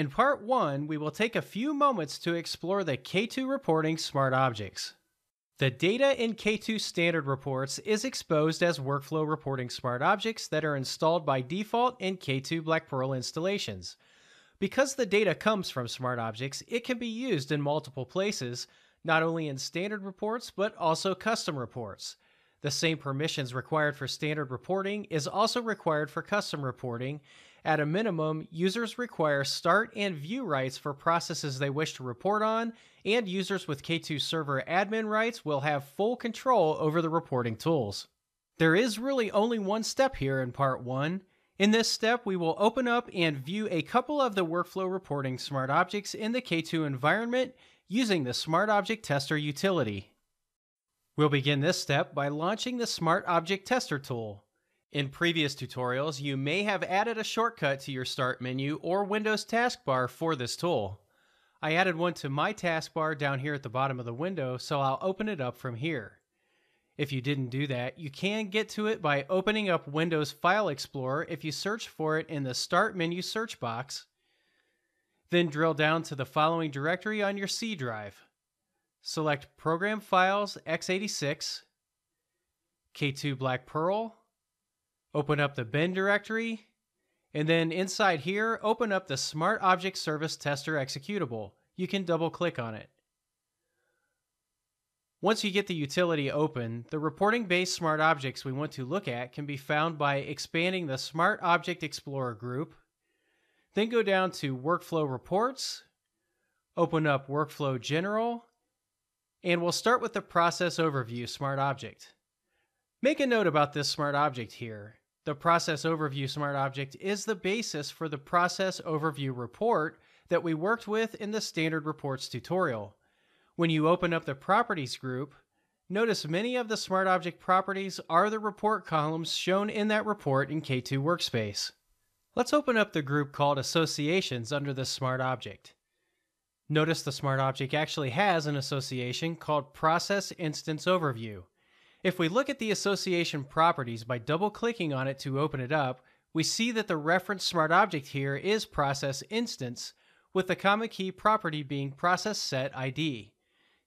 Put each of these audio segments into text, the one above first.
In part 1, we will take a few moments to explore the K2 reporting smart objects. The data in K2 standard reports is exposed as workflow reporting smart objects that are installed by default in K2 Black Pearl installations. Because the data comes from smart objects, it can be used in multiple places, not only in standard reports, but also custom reports. The same permissions required for standard reporting is also required for custom reporting. At a minimum, users require start and view rights for processes they wish to report on, and users with K2 server admin rights will have full control over the reporting tools. There is really only one step here in part 1. In this step, we will open up and view a couple of the workflow reporting smart objects in the K2 environment using the Smart Object Tester utility. We'll begin this step by launching the Smart Object Tester tool. In previous tutorials, you may have added a shortcut to your Start menu or Windows taskbar for this tool. I added one to my taskbar down here at the bottom of the window, so I'll open it up from here. If you didn't do that, you can get to it by opening up Windows File Explorer if you search for it in the Start menu search box. Then drill down to the following directory on your C drive. Select Program Files x86, K2 Black Pearl, open up the bin directory, and then inside here, open up the Smart Object Service Tester executable. You can double click on it. Once you get the utility open, the reporting based smart objects we want to look at can be found by expanding the Smart Object Explorer group, then go down to Workflow Reports, open up Workflow General, and we'll start with the Process Overview Smart Object. Make a note about this smart object here. The Process Overview Smart Object is the basis for the Process Overview report that we worked with in the Standard Reports tutorial. When you open up the Properties group, notice many of the Smart Object properties are the report columns shown in that report in K2 Workspace. Let's open up the group called Associations under the Smart Object. Notice the Smart Object actually has an association called Process Instance Overview. If we look at the association properties by double clicking on it to open it up, we see that the reference Smart Object here is Process Instance, with the common key property being Process Set ID.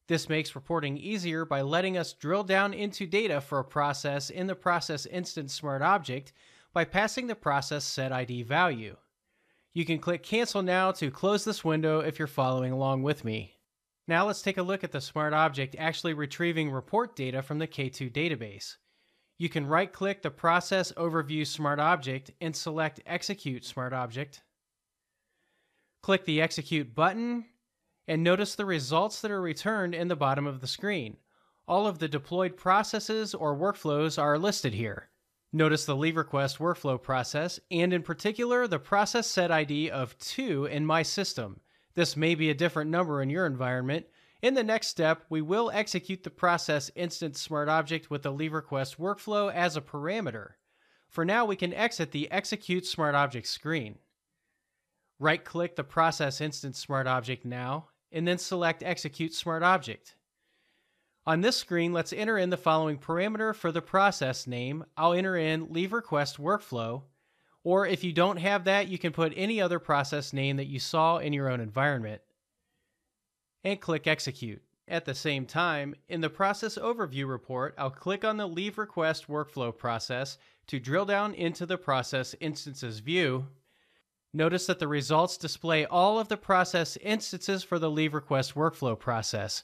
This makes reporting easier by letting us drill down into data for a process in the Process Instance Smart Object by passing the process set ID value. You can click cancel now to close this window if you're following along with me. Now let's take a look at the smart object actually retrieving report data from the K2 database. You can right click the process overview smart object and select execute smart object. Click the execute button and notice the results that are returned in the bottom of the screen. All of the deployed processes or workflows are listed here. Notice the leave request workflow process, and in particular, the process set ID of 2 in my system. This may be a different number in your environment. In the next step, we will execute the process instance smart object with the leave request workflow as a parameter. For now, we can exit the execute smart object screen. Right click the process instance smart object now, and then select execute smart object. On this screen, let's enter in the following parameter for the process name. I'll enter in leave request workflow, or if you don't have that, you can put any other process name that you saw in your own environment. And click execute. At the same time, in the process overview report, I'll click on the leave request workflow process to drill down into the process instances view. Notice that the results display all of the process instances for the leave request workflow process.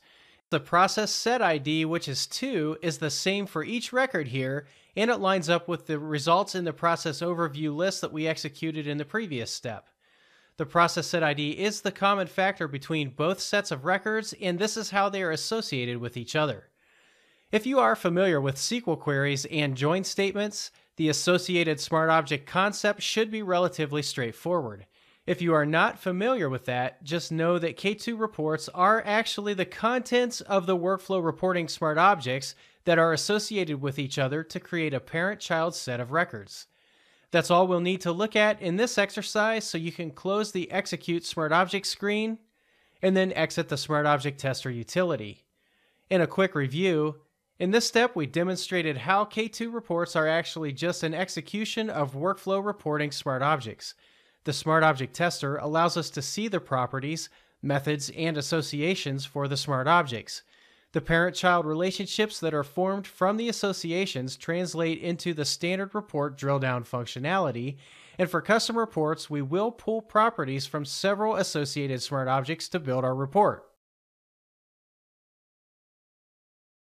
The process set ID, which is 2, is the same for each record here, and it lines up with the results in the process overview list that we executed in the previous step. The process set ID is the common factor between both sets of records, and this is how they are associated with each other. If you are familiar with SQL queries and join statements, the associated smart object concept should be relatively straightforward. If you are not familiar with that, just know that K2 reports are actually the contents of the workflow reporting smart objects that are associated with each other to create a parent child set of records. That's all we'll need to look at in this exercise, so you can close the Execute Smart Object screen and then exit the Smart Object Tester utility. In a quick review, In this step, we demonstrated how K2 reports are actually just an execution of workflow reporting smart objects. The Smart Object Tester allows us to see the properties, methods, and associations for the smart objects. The parent child relationships that are formed from the associations translate into the standard report drill down functionality. And for custom reports, we will pull properties from several associated smart objects to build our report.